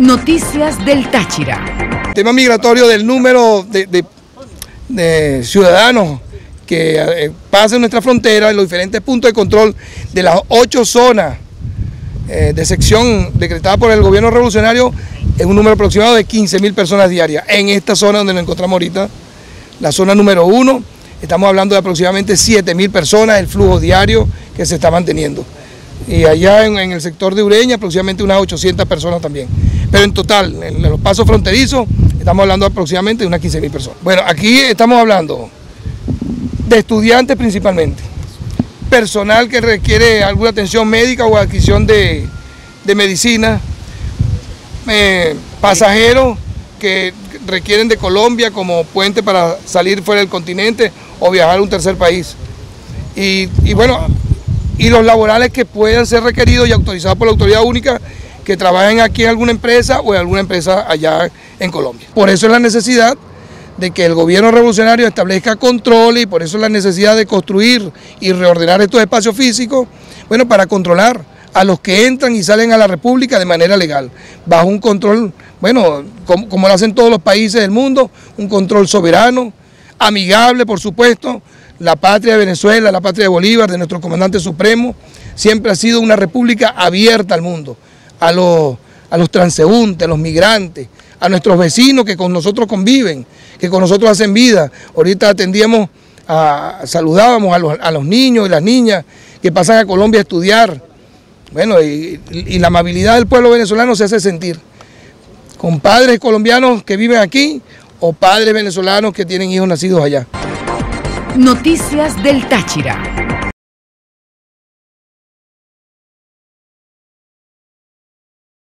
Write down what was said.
Noticias del Táchira. El tema migratorio del número de, ciudadanos que eh, pasan nuestra frontera en los diferentes puntos de control de las ocho zonas eh, de sección decretada por el gobierno revolucionario es un número aproximado de 15 mil personas diarias. En esta zona donde nos encontramos ahorita, la zona número uno, estamos hablando de aproximadamente 7 mil personas, el flujo diario que se está manteniendo. Y allá en, en el sector de Ureña aproximadamente unas 800 personas también. Pero en total, en los pasos fronterizos, estamos hablando aproximadamente de unas 15 mil personas. Bueno, aquí estamos hablando de estudiantes principalmente, personal que requiere alguna atención médica o adquisición de, medicina, eh, pasajeros que requieren de Colombia como puente para salir fuera del continente o viajar a un tercer país. Y, y bueno, y los laborales que puedan ser requeridos y autorizados por la autoridad única que trabajen aquí en alguna empresa o en alguna empresa allá en Colombia. Por eso es la necesidad de que el gobierno revolucionario establezca controles y por eso es la necesidad de construir y reordenar estos espacios físicos, bueno, para controlar a los que entran y salen a la República de manera legal, bajo un control, bueno, como, como lo hacen todos los países del mundo, un control soberano, amigable, por supuesto, la patria de Venezuela, la patria de Bolívar, de nuestro comandante supremo, siempre ha sido una república abierta al mundo a los, a los transeúntes, a los migrantes, a nuestros vecinos que con nosotros conviven, que con nosotros hacen vida. Ahorita atendíamos, saludábamos a los, a los niños y las niñas que pasan a Colombia a estudiar. Bueno, y la amabilidad del pueblo venezolano se hace sentir. Con padres colombianos que viven aquí o padres venezolanos que tienen hijos nacidos allá. Noticias del Táchira.